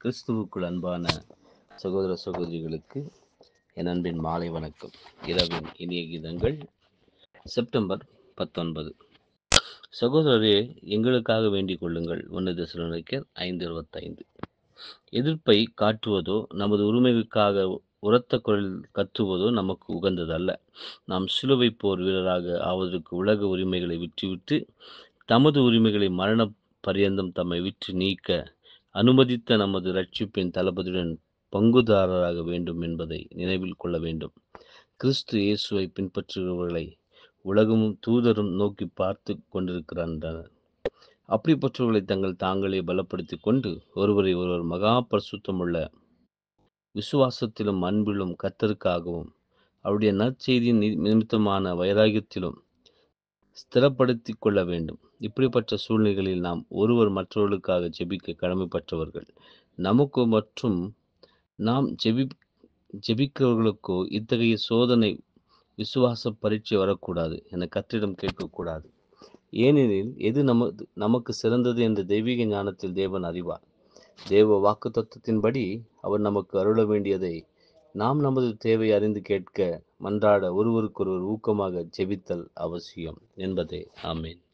கிறிஸ்துவுக்குள் அன்பான சகோதர சகோதரிகளுக்கு என் அன்பின் மாலை வணக்கம். இரவின் இனிய கீதங்கள் செப்டம்பர் பத்தொன்பது. சகோதரரே எங்களுக்காக வேண்டிக் கொள்ளுங்கள். ஒன்று தசலோனிக்கர் ஐந்து இருபத்தைந்து. எதிர்ப்பை காட்டுவதோ நமது உரிமைகளுக்காக உரத்த குரலில் கத்துவதோ நமக்கு உகந்ததல்ல. நாம் சிலுவை போர் வீரராக ஆவதற்கு உலக உரிமைகளை விற்றுவிட்டு தமது உரிமைகளை மரண பரியந்தம் தம்மை விற்று நீக்க அனுமதித்த நமது ரட்சிப்பின் தளபதியுடன் பங்குதாரராக வேண்டும் என்பதை நினைவில் கொள்ள வேண்டும். கிறிஸ்து இயேசுவை பின்பற்றுகிறவர்களை உலகமும் தூதரும் நோக்கி பார்த்து கொண்டிருக்கிறார்கள் அப்படிப்பட்டவர்களை தங்கள் தாங்களே பலப்படுத்தி கொண்டு ஒருவரை ஒருவர் மகா பரிசுத்தமுள்ள விசுவாசத்திலும் அன்பிலும் கத்தருக்காகவும் அவருடைய நற்செய்தியின் நிமித்தமான வைராகியத்திலும் ஸ்திரப்படுத்தி கொள்ள வேண்டும். இப்படிப்பட்ட சூழ்நிலைகளில் நாம் ஒருவர் மற்றவர்களுக்காக ஜெபிக்க கடமைப்பட்டவர்கள். நமக்கு மற்றும் நாம் ஜெபி ஜெபிக்கிறவர்களுக்கோ இத்தகைய சோதனை விசுவாச பரீட்சை வரக்கூடாது என கத்திடம் கேட்கக்கூடாது. ஏனெனில் எது நமது நமக்கு சிறந்தது என்ற தெய்வீக ஞானத்தில் தேவன் அறிவார். தேவ வாக்கு தத்துவத்தின்படி அவர் நமக்கு அருள வேண்டியதை நாம் நமது தேவை அறிந்து கேட்க மன்றாட ஒருவருக்கொருவர் ஊக்கமாக ஜெபித்தல் அவசியம் என்பதே. ஆமேன்.